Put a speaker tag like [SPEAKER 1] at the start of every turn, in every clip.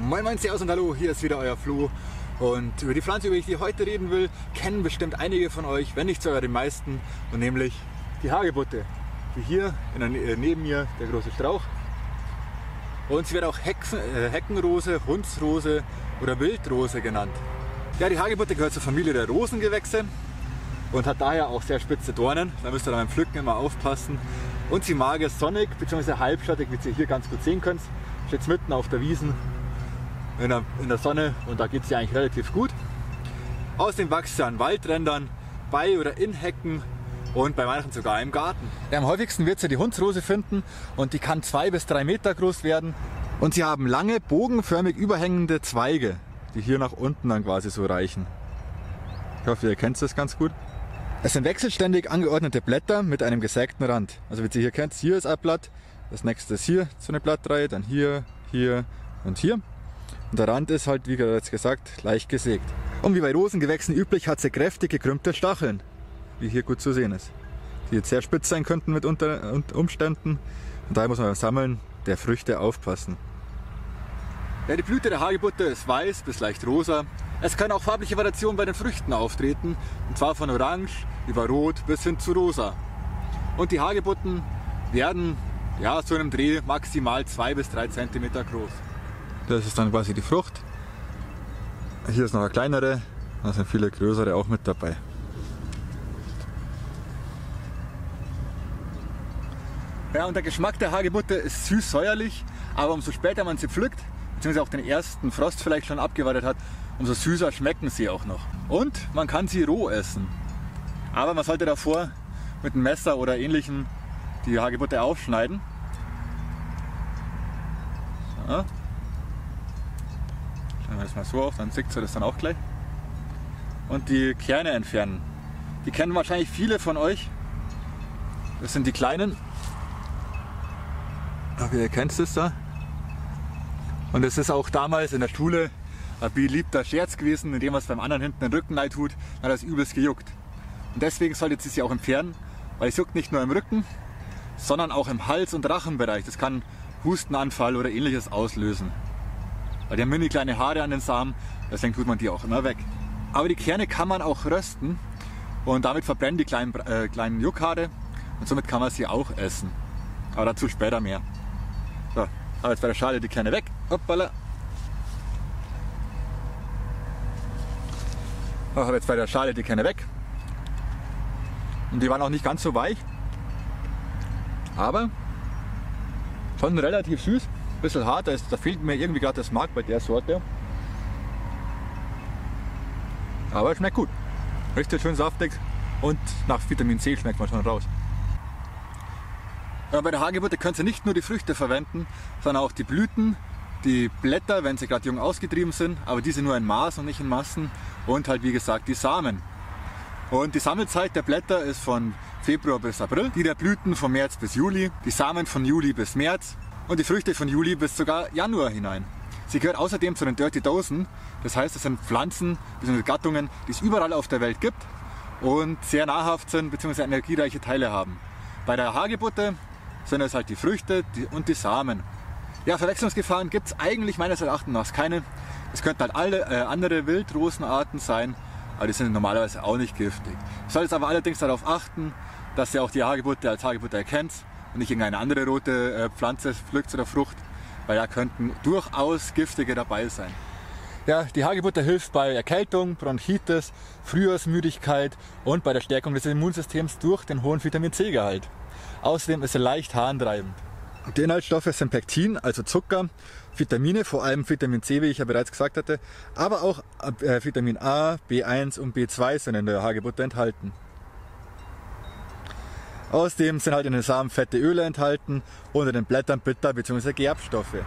[SPEAKER 1] Moin Moin, Servus und Hallo, hier ist wieder euer Flo. Und über die Pflanze, über die ich heute reden will, kennen bestimmt einige von euch, wenn nicht sogar die meisten, und nämlich die Hagebutte. Wie hier der, äh, neben mir der große Strauch. Und sie wird auch Hexen, äh, Heckenrose, Hundsrose oder Wildrose genannt. Ja, die Hagebutte gehört zur Familie der Rosengewächse und hat daher auch sehr spitze Dornen. Da müsst ihr beim Pflücken immer aufpassen. Und sie mag es sonnig bzw. halbschattig, wie ihr hier ganz gut sehen könnt. Steht mitten auf der Wiesen in der, in der Sonne und da geht es ja eigentlich relativ gut. Außerdem wächst sie an Waldrändern, bei oder in Hecken und bei manchen sogar im Garten. Ja, am häufigsten wird sie die Hundsrose finden und die kann zwei bis drei Meter groß werden. Und sie haben lange, bogenförmig überhängende Zweige, die hier nach unten dann quasi so reichen. Ich hoffe, ihr kennt das ganz gut. Es sind wechselständig angeordnete Blätter mit einem gesägten Rand. Also wie ihr hier kennt, hier ist ein Blatt, das nächste ist hier so eine Blattreihe, dann hier, hier und hier. Und der Rand ist halt, wie bereits gesagt, leicht gesägt. Und wie bei Rosengewächsen üblich hat sie kräftig gekrümmte Stacheln, wie hier gut zu sehen ist. Die jetzt sehr spitz sein könnten mit unter Umständen. Und daher muss man beim Sammeln der Früchte aufpassen. Ja, die Blüte der Hagebutte ist weiß bis leicht rosa. Es können auch farbliche Variationen bei den Früchten auftreten, und zwar von orange über rot bis hin zu rosa. Und die Hagebutten werden ja, in einem Dreh maximal 2 bis 3 cm groß. Das ist dann quasi die Frucht. Hier ist noch eine kleinere, da sind viele größere auch mit dabei. Ja, und der Geschmack der Hagebutte ist süß-säuerlich, aber umso später man sie pflückt, beziehungsweise auch den ersten Frost vielleicht schon abgewartet hat, umso süßer schmecken sie auch noch. Und man kann sie roh essen. Aber man sollte davor mit einem Messer oder ähnlichem die Hagebutte aufschneiden. So. Stellen wir das mal so auf, dann sieht ihr das dann auch gleich. Und die Kerne entfernen. Die kennen wahrscheinlich viele von euch. Das sind die kleinen. Aber ihr kennt es da. Und es ist auch damals in der Schule ein beliebter Scherz gewesen, indem man es beim anderen hinten den Rücken leid tut, dann hat das übelst gejuckt. Und deswegen solltet ihr sie auch entfernen, weil es juckt nicht nur im Rücken, sondern auch im Hals- und Rachenbereich. Das kann Hustenanfall oder ähnliches auslösen. Weil die haben mini kleine Haare an den Samen, deswegen tut man die auch immer weg. Aber die Kerne kann man auch rösten und damit verbrennen die kleinen, äh, kleinen Juckhaare und somit kann man sie auch essen. Aber dazu später mehr. So, aber jetzt bei der Schale die Kerne weg. Hoppala. Ich habe jetzt bei der Schale die Kerne weg. Und die waren auch nicht ganz so weich. Aber schon relativ süß. Ein bisschen hart, da, ist, da fehlt mir irgendwie gerade das Mark bei der Sorte. Aber schmeckt gut. Richtig schön saftig und nach Vitamin C schmeckt man schon raus. Ja, bei der Hagebutte könnt ihr nicht nur die Früchte verwenden, sondern auch die Blüten, die Blätter, wenn sie gerade jung ausgetrieben sind, aber diese nur in Maß und nicht in Massen und halt wie gesagt die Samen. Und die Sammelzeit der Blätter ist von Februar bis April, die der Blüten von März bis Juli, die Samen von Juli bis März und die Früchte von Juli bis sogar Januar hinein. Sie gehört außerdem zu den Dirty Dosen, das heißt, es sind Pflanzen bzw. Gattungen, die es überall auf der Welt gibt und sehr nahrhaft sind bzw. energiereiche Teile haben. Bei der Hagebutte sind es halt die Früchte und die Samen. Ja, Verwechslungsgefahren gibt es eigentlich meines Erachtens nach keine. Es könnten halt alle äh, andere Wildrosenarten sein, aber die sind normalerweise auch nicht giftig. Ihr solltet aber allerdings darauf achten, dass ihr auch die Hagebutte als Hagebutte erkennt und nicht irgendeine andere rote äh, Pflanze pflückt oder Frucht, weil da könnten durchaus giftige dabei sein. Ja, die Hagebutte hilft bei Erkältung, Bronchitis, Frühjahrsmüdigkeit und bei der Stärkung des Immunsystems durch den hohen Vitamin C-Gehalt. Außerdem ist sie leicht harntreibend. Die Inhaltsstoffe sind Pektin, also Zucker, Vitamine, vor allem Vitamin C, wie ich ja bereits gesagt hatte, aber auch äh, Vitamin A, B1 und B2 sind in der Hagebutte enthalten. Außerdem sind halt in den Samen fette Öle enthalten und in den Blättern Bitter- bzw. Gerbstoffe.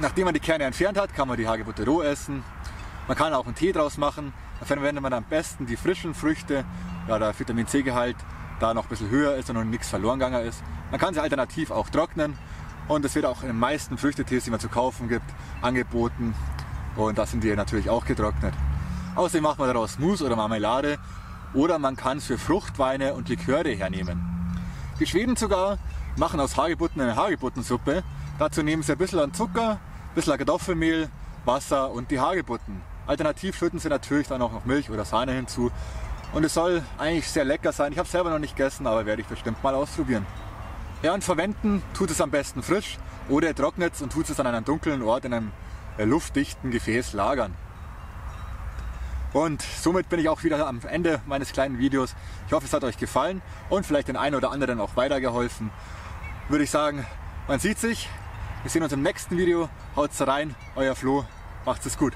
[SPEAKER 1] Nachdem man die Kerne entfernt hat, kann man die Hagebutte roh essen. Man kann auch einen Tee draus machen. Dafür verwendet man am besten die frischen Früchte, da der Vitamin C-Gehalt da noch ein bisschen höher ist und noch nichts verloren gegangen ist. Man kann sie alternativ auch trocknen und es wird auch in den meisten Früchtetees, die man zu kaufen gibt, angeboten und da sind die natürlich auch getrocknet. Außerdem macht man daraus Mousse oder Marmelade oder man kann es für Fruchtweine und Liköre hernehmen. Die Schweden sogar machen aus Hagebutten eine Hagebuttensuppe. Dazu nehmen sie ein bisschen an Zucker, ein bisschen Kartoffelmehl Wasser und die Hagebutten. Alternativ schütten sie natürlich dann auch noch Milch oder Sahne hinzu. Und es soll eigentlich sehr lecker sein. Ich habe es selber noch nicht gegessen, aber werde ich bestimmt mal ausprobieren. Ja, und verwenden tut es am besten frisch oder trocknet es und tut es an einem dunklen Ort in einem luftdichten Gefäß lagern. Und somit bin ich auch wieder am Ende meines kleinen Videos. Ich hoffe, es hat euch gefallen und vielleicht den einen oder anderen auch weitergeholfen. Würde ich sagen, man sieht sich. Wir sehen uns im nächsten Video. Haut's rein, euer Flo. Macht's es gut.